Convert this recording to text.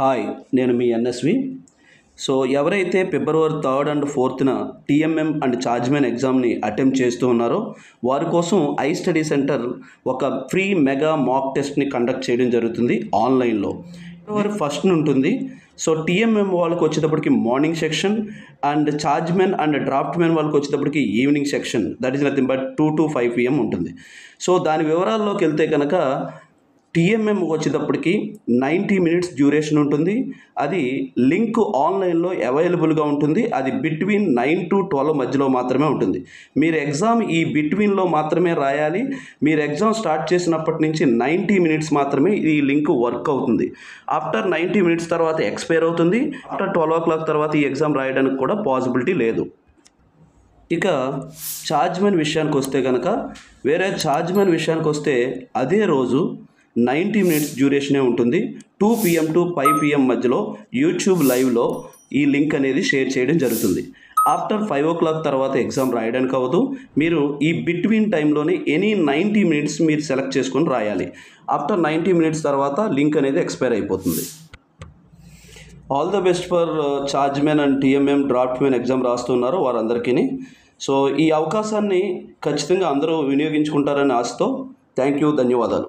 Hi నేను మీ NSV. So ఎవరైతే February third and ఫోర్త్న టీఎంఎం అండ్ చార్జ్మెన్ ఎగ్జామ్ని అటెంప్ట్ చేస్తూ ఉన్నారో వారి కోసం ఐ స్టడీ సెంటర్ ఒక ఫ్రీ మెగా మాక్ టెస్ట్ని కండక్ట్ చేయడం జరుగుతుంది ఆన్లైన్లో. ఫిబ్రవరి ఫస్ట్ ఉంటుంది. సో టీఎంఎం వాళ్ళకి వచ్చేటప్పటికి morning section and chargemen and draftsmen వాళ్ళకి వచ్చేటప్పటికి evening section. That is nothing but two to five PM ఉంటుంది. సో దాని వివరాల్లోకి వెళ్తే కనుక టీఎంఎం వచ్చేటప్పటికి నైంటీ మినిట్స్ డ్యూరేషన్ ఉంటుంది. అది లింక్ ఆన్లైన్లో అవైలబుల్గా ఉంటుంది. అది బిట్వీన్ నైన్ టు ట్వెల్వ్ మధ్యలో మాత్రమే ఉంటుంది. మీరు ఎగ్జామ్ ఈ బిట్వీన్లో మాత్రమే రాయాలి. మీరు ఎగ్జామ్ స్టార్ట్ చేసినప్పటి నుంచి నైంటీ మినిట్స్ మాత్రమే ఈ లింక్ వర్క్ అవుతుంది. ఆఫ్టర్ నైంటీ మినిట్స్ తర్వాత ఎక్స్పైర్ అవుతుంది. ఆఫ్టర్ ట్వెల్వ్ ఓ క్లాక్ తర్వాత ఈ ఎగ్జామ్ రాయడానికి కూడా పాసిబిలిటీ లేదు. ఇక ఛార్జ్మెన్ విషయానికి వస్తే కనుక వేరే ఛార్జ్మెన్ విషయానికి వస్తే అదే రోజు నైంటీ మినిట్స్ డ్యూరేషనే ఉంటుంది. Two PM to five PM మధ్యలో యూట్యూబ్ లైవ్లో ఈ లింక్ అనేది షేర్ చేయడం జరుగుతుంది. ఆఫ్టర్ ఫైవ్ ఓ క్లాక్ తర్వాత ఎగ్జామ్ రాయడానికి అవ్వదు. మీరు ఈ బిట్వీన్ టైంలోనే ఎనీ నైంటీ మినిట్స్ మీరు సెలెక్ట్ చేసుకొని రాయాలి. ఆఫ్టర్ నైంటీ మినిట్స్ తర్వాత లింక్ అనేది ఎక్స్పైర్ అయిపోతుంది. All the best for chargemen and TMM draftsmen exam రాస్తున్నారు వారందరికీ సో ఈ అవకాశాన్ని ఖచ్చితంగా అందరూ వినియోగించుకుంటారని ఆశతో థ్యాంక్ యూ ధన్యవాదాలు.